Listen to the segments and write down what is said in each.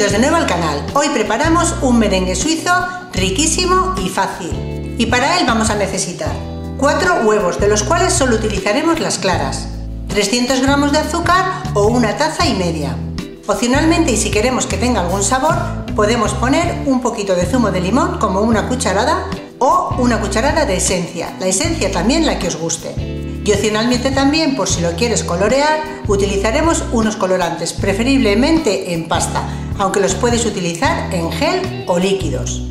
Bienvenidos de nuevo al canal. Hoy preparamos un merengue suizo riquísimo y fácil. Y para él vamos a necesitar 4 huevos, de los cuales solo utilizaremos las claras, 300 gramos de azúcar o una taza y media. Opcionalmente y si queremos que tenga algún sabor, podemos poner un poquito de zumo de limón como una cucharada o una cucharada de esencia, la esencia también la que os guste. Y opcionalmente también, por si lo quieres colorear, utilizaremos unos colorantes, preferiblemente en pasta, aunque los puedes utilizar en gel o líquidos.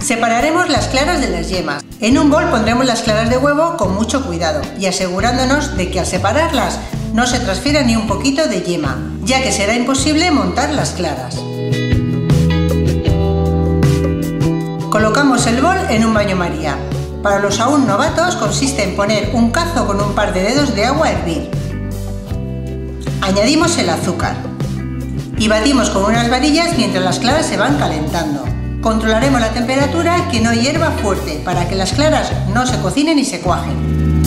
Separaremos las claras de las yemas. En un bol pondremos las claras de huevo con mucho cuidado y asegurándonos de que al separarlas no se transfiera ni un poquito de yema, ya que será imposible montar las claras. Colocamos el bol en un baño maría. Para los aún novatos consiste en poner un cazo con un par de dedos de agua a hervir. Añadimos el azúcar y batimos con unas varillas mientras las claras se van calentando. Controlaremos la temperatura que no hierva fuerte para que las claras no se cocinen y se cuajen.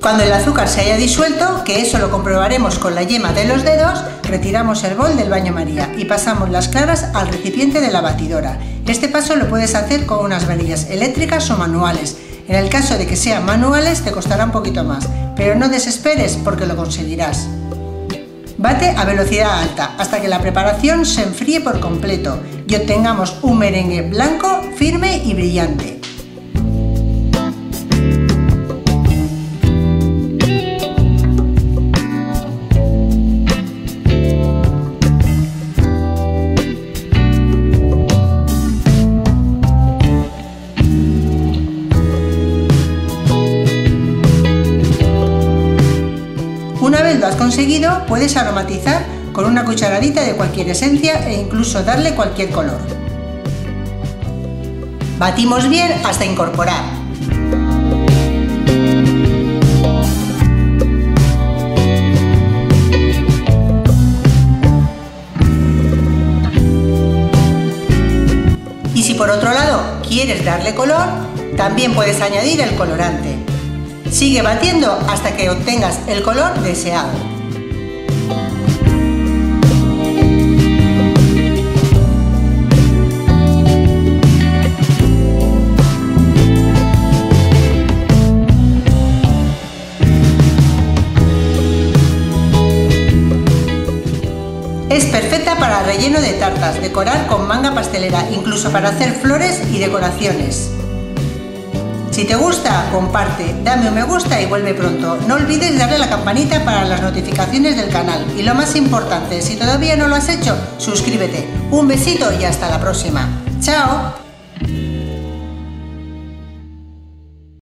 Cuando el azúcar se haya disuelto, que eso lo comprobaremos con la yema de los dedos, retiramos el bol del baño María y pasamos las claras al recipiente de la batidora. Este paso lo puedes hacer con unas varillas eléctricas o manuales. En el caso de que sean manuales te costará un poquito más, pero no desesperes porque lo conseguirás. Bate a velocidad alta hasta que la preparación se enfríe por completo y obtengamos un merengue blanco, firme y brillante. Lo has conseguido, puedes aromatizar con una cucharadita de cualquier esencia e incluso darle cualquier color. Batimos bien hasta incorporar. Y si por otro lado quieres darle color, también puedes añadir el colorante. Sigue batiendo hasta que obtengas el color deseado. Es perfecta para relleno de tartas, decorar con manga pastelera, incluso para hacer flores y decoraciones. Si te gusta, comparte, dame un me gusta y vuelve pronto. No olvides darle a la campanita para las notificaciones del canal. Y lo más importante, si todavía no lo has hecho, suscríbete. Un besito y hasta la próxima. ¡Chao!